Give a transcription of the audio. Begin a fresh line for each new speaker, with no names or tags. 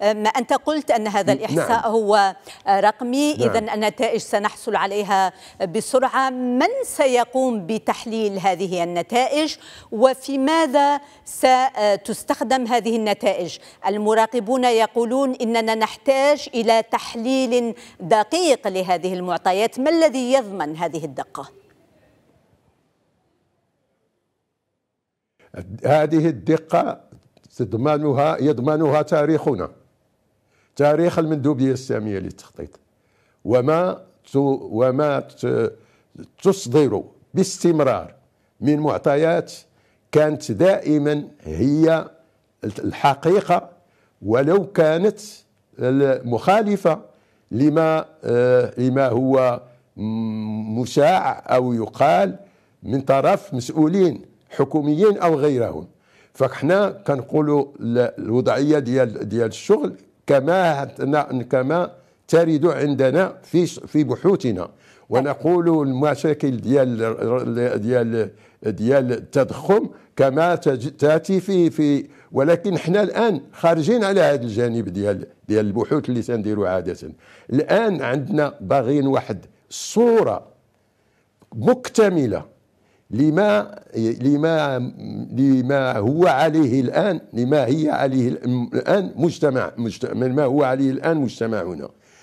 ما أنت قلت أن هذا الإحصاء نعم. هو رقمي نعم. إذا النتائج سنحصل عليها بسرعة من سيقوم بتحليل هذه النتائج وفي ماذا ستستخدم هذه النتائج المراقبون يقولون إننا نحتاج إلى تحليل دقيق لهذه المعطيات ما الذي يضمن هذه الدقة؟
هذه الدقة تضمنها يضمنها تاريخنا تاريخ المندوبية السامية للتخطيط. وما وما تصدر باستمرار من معطيات كانت دائما هي الحقيقة ولو كانت مخالفة لما لما هو مشاع أو يقال من طرف مسؤولين حكوميين أو غيرهم. فإحنا كنقولوا الوضعية ديال ديال الشغل كما كما ترد عندنا في في بحوثنا. ونقول المشاكل ديال ديال ديال التضخم كما تأتي في في ولكن إحنا الآن خارجين على هذا الجانب ديال ديال البحوث اللي تنديروا عادة. الآن عندنا باغيين واحد الصورة مكتملة لما لما لما هو عليه الآن لما هي عليه الآن مجتمع ما هو عليه الآن مجتمعنا.